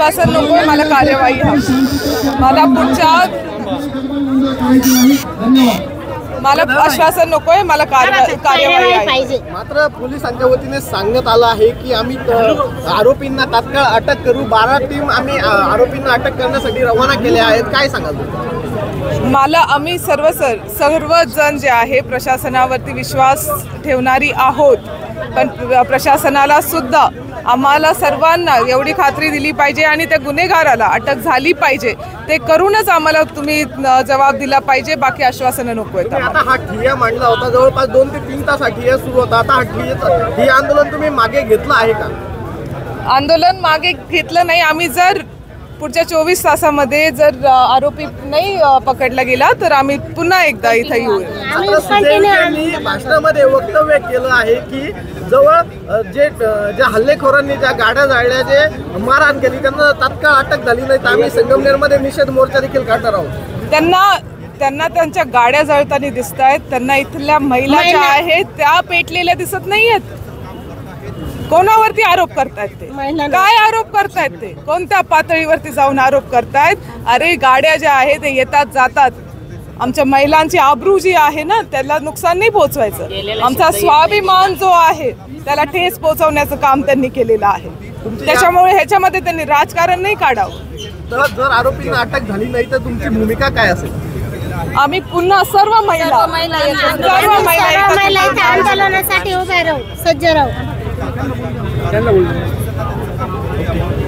आश्वासन नकोय मला कार्यवाही हवी. मला पुढच्या मला आश्वासन नकोय मला कार्य- कार्यवाही आहे. पाहिजे. मात्र पोलिसांच्या वतीने सांगण्यात आलं आहे की आम्ही आरोपींना तात्काळ अटक करू. बारा टीम आम्ही आरोपींना अटक करण्यासाठी रवाना केल्या आहेत. काय सांगाल तुम्ही? मला आम्ही सर्व सर सर्वजण जे आहे प्रशासनावरती विश्वास ठेवणारी आहोत. पण प्र- प्रशासनाला सुद्धा आम्हाला सर्वांना एवढी खात्री दिली पाहिजे आणि त्या गुन्हेगाराला अटक झाली पाहिजे. ते करूनच आम्हाला तुम्ही जबाब दिला पाहिजे. बाकी आश्वासनं नको आहेत तुम्ही आता हा ठिय्या मांडला होता. जवळपास दोन ते तीन तास हा ठिय्या सुरू होता. आता हा ठिय्या ठिय्या आंदोलन तुम्ही मागे घेतलं आहे का? आंदोलन मागे घेतलं नाही. आम्ही जर पुढच्या चोवीस तासामध्ये जर आरोपी नाही पकडला गेला तर आम्ही पुन्हा एकदा इथं येऊ. भाषणामध्ये वक्तव्य केलं आहे की जवळ जे ज्या हल्लेखोरांनी ज्या गाड्या जाळल्या जे मारहाण केली त्यांना तात्काळ अटक झाली नाही तर आम्ही संगमनेरमध्ये निषेध मोर्चा देखील काढणार आहोत. त्यांना त्यांना त्यांच्या गाड्या जळताना दिसत आहेत त्यांना इथल्या महिला ज्या. आहेत त्या पेटलेल्या दिसत नाहीयेत. कोणावरती आरोप करतायत ते. काय आरोप करतायत ते? कोणत्या पातळीवरती जाऊन आरोप करतायत? अरे गाड्या ज्या आहेत ते येतात जातात. आमच्या महिलांची आबरू जी आहे ना त्याला नुकसान नाही पोहोचवायचं. आमचा स्वाभिमान जो आहे त्याला ठेस पोहोचवण्याचं काम त्यांनी केलेलं आहे. त्याच्यामुळे ह्याच्यामध्ये त्यांनी राजकारण नाही काढावं. तर जर आरोपींना अटक झाली नाही तर तुमची भूमिका काय असेल? आम्ही पुन्हा सर्व महिला सर्व महिला सर्व महिला एकत्र इथं आंदोलनासाठी उभे राहू. सज्ज राहू.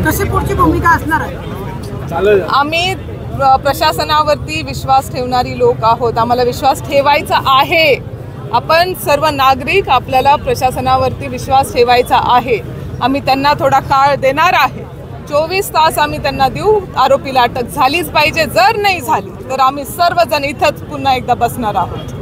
कशी पुढची भूमिका असणार आहे? आम्ही प्र- प्रशासनावरती विश्वास ठेवणारी लोक आहोत. आम्हाला विश्वास ठेवायचा आहे. आपण सर्व नागरिक आपल्याला प्रशासनावरती विश्वास ठेवायचा आहे. आम्ही त्यांना थोडा काळ देणार आहे. चोवीस तास आम्ही त्यांना देऊ. आरोपीला अटक झालीच पाहिजे. जर नाही झाली तर आम्ही सर्वजण इथंच पुन्हा एकदा बसणार आहोत.